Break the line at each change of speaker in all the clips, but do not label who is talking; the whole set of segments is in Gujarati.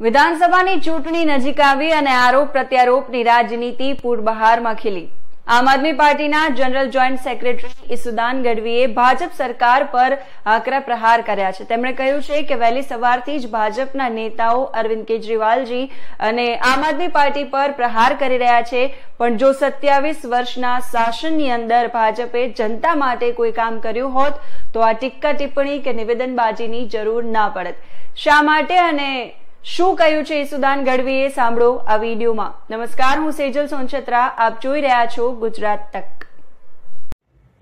વિધાનસભાની ચૂંટણી નજીક આવી અને આરોપ પ્રત્યારોપની રાજનીતિ પૂર બહારમાં ખીલી. આમ આદમી પાર્ટીના જનરલ જોઈન્ટ સેક્રેટરી ઈસુદાન ગઢવીએ ભાજપ સરકાર પર આકરા પ્રહાર કર્યા છે. તેમણે કહ્યું છે કે વહેલી સવારથી જ ભાજપના નેતાઓ અરવિંદ કેજરીવાલજી અને આમ આદમી પાર્ટી પર પ્રહાર કરી રહ્યા છે. પણ જો સત્યાવીસ વર્ષના શાસનની અંદર ભાજપે જનતા માટે કોઈ કામ કર્યું હોત, તો આ ટીક્કા ટિપ્પણી કે નિવેદનબાજીની જરૂર ના પડત. શા માટે અને શું કહ્યું છે સુદાન ગઢવીએ? સાંભળો આ વિડીયોમાં. નમસ્કાર, હું સેજલ સોનછત્રા. આપ જોઈ રહ્યા છો ગુજરાત તક.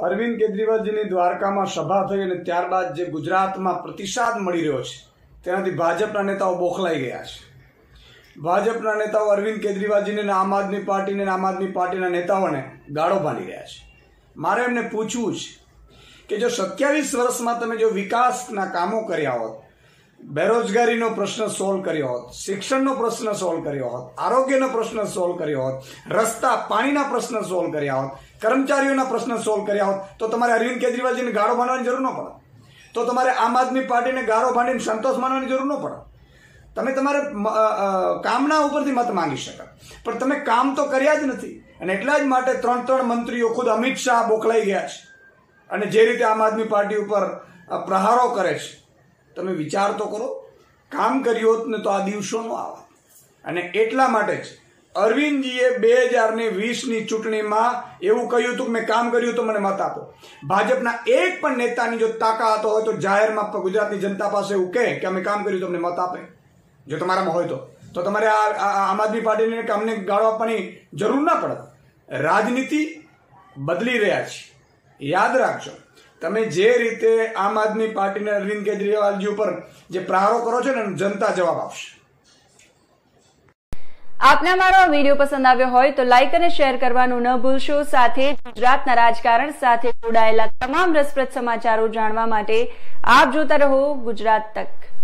અરવિંદ કેજરીવાલજીની દ્વારકામાં સભા થઈ અને ત્યારબાદ જે ગુજરાતમાં પ્રતિસાદ મળી રહ્યો છે, તેનાથી ભાજપના નેતાઓ બોખલાઈ ગયા છે. ભાજપના નેતાઓ અરવિંદ કેજરીવાલજીને આમ આદમી પાર્ટીને આમ આદમી પાર્ટીના નેતાઓને ગાળો ભાંડી રહ્યા છે. મારે એમને પૂછવું છે કે જો સત્યાવીસ વર્ષમાં તમે જો વિકાસના કામો કર્યા હોત બેરોજગારીનો પ્રશ્ન સોલ્વ કર્યો હોત, શિક્ષણનો પ્રશ્ન સોલ્વ કર્યો હોત, આરોગ્યનો પ્રશ્ન સોલ્વ કર્યો હોત, રસ્તા, પાણીના પ્રશ્ન સોલ્વ કર્યા હોત, કર્મચારીઓના પ્રશ્ન સોલ્વ કર્યા હોત, તો તમારે અરવિંદ કેજરીવાલજીને ગાળો માનવાની જરૂર ન પડે. તો તમારે આમ આદમી પાર્ટીને ગાળો ભાંડીને સંતોષ માનવાની જરૂર ન પડે. તમે તમારે કામના ઉપરથી મત માંગી શકો પણ તમે કામ તો કર્યા જ નથી. અને એટલા જ માટે ત્રણ ત્રણ મંત્રીઓ ખુદ અમિત શાહ બોખલાઈ ગયા છે. અને જે રીતે આમ આદમી પાર્ટી ઉપર પ્રહારો કરે છે. તમે વિચાર તો કરો, કામ કર્યું હોત ને તો આ દિવસો નો આવે. અને એટલા માટે જ અરવિંદજીએ બે હજાર ને વીસની ચૂંટણીમાં એવું કહ્યું હતું કે મેં કામ કર્યું તો મને મત આપો. ભાજપના એક પણ નેતાની જો તાકાત હોય તો જાહેરમાં ગુજરાતની જનતા પાસે એવું કહે કે અમે કામ કર્યું તો અમને મત આપે. જો તમારામાં હોય તો. તો તમારે આ આમ આદમી પાર્ટીને અમને ગાળો આપવાની જરૂર ના પડે. રાજનીતિ બદલી રહ્યા છે. યાદ રાખજો. તમે જે રીતે આમ આદમી પાર્ટીને અરવિંદ કેજરીવાલજી ઉપર જે પ્રહારો કરો છો ને જનતા જવાબ આપશે.
આપને અમારો વીડિયો પસંદ આવ્યો હોય તો લાઇક અને શેર કરવાનું ન ભૂલશો. સાથે ગુજરાતના રાજકારણ સાથે જોડાયેલા તમામ રસપ્રદ સમાચારો જાણવા માટે આપ જોતા રહો ગુજરાત તક.